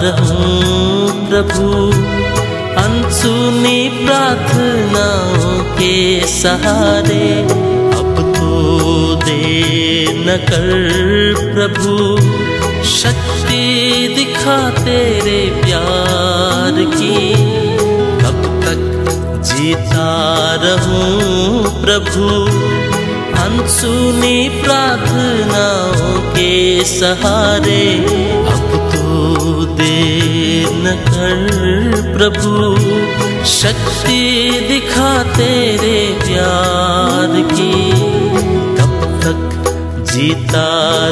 प्रभु अनसुनी प्रार्थनाओं के सहारे अब तो देर न कर प्रभु, शक्ति दिखा तेरे प्यार की। कब तक जीता रहूँ प्रभु, अनसुनी प्रार्थनाओं के सहारे अब तो देर न कर प्रभु शक्ति दिखा तेरे प्यार की। कब तक जीता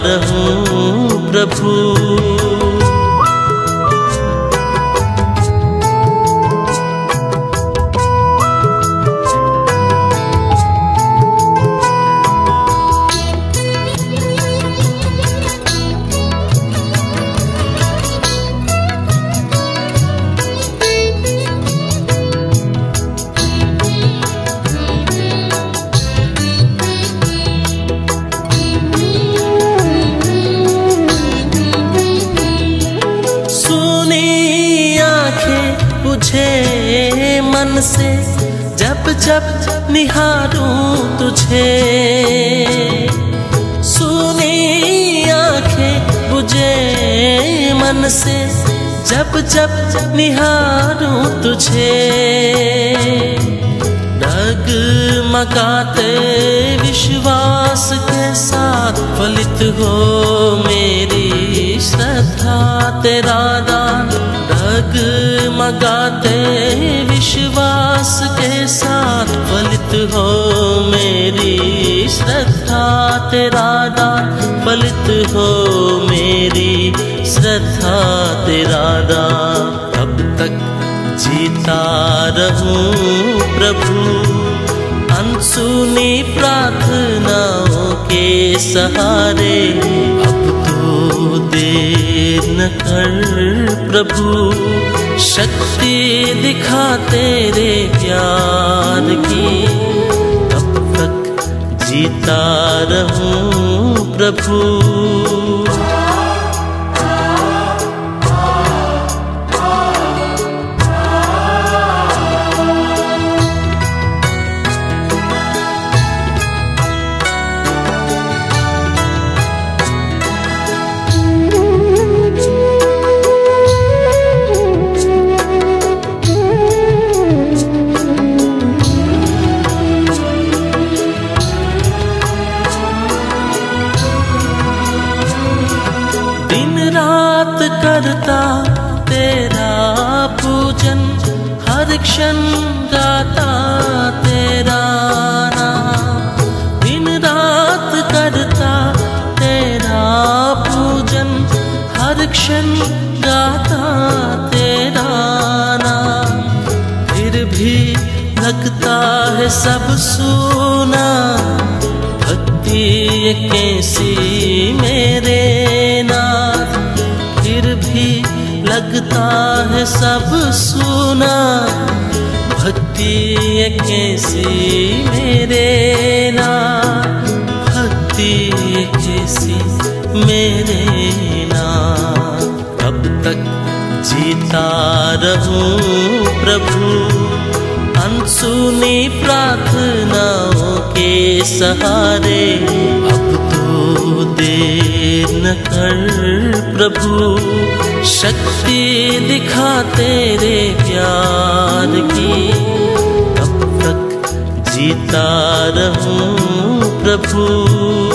रहूँ प्रभु। बुझे मन से, जब जब निहारूं तुझे। सुनी आँखें बुझे मन से, जब जब निहारूं तुझे। डगमगाते विश्वास के साथ, फलित हो मेरी श्रद्धा तेरा दान। डगमगाते विश्वास के साथ। फलित हो मेरी श्रद्धा, तेरा दान। फलित हो मेरी श्रद्धा, तेरा दान। कब तक जीता रहूँ प्रभु। अनसुनी प्रार्थनाओं के सहारे। अब तो देर न कर प्रभु। शक्ति दिखा तेरे प्यार की। कब तक जीता रहूँ प्रभु। करता तेरा पूजन, हर क्षण गाता तेरा नाम। दिन रात करता तेरा पूजन, हर क्षण गाता तेरा नाम। फिर भी लगता है सब सुना, भक्ति कैसी मेरे लगता है सब सुना, भक्ति कैसी मेरे नाथ भक्ति कैसी मेरे नाथ कब तक जीता रहूँ प्रभु? अनसुनी प्रार्थनाओं के सहारे, अब तो देर कर प्रभु शक्ति दिखा तेरे प्यार की। कब तक जीता रहूँ प्रभु।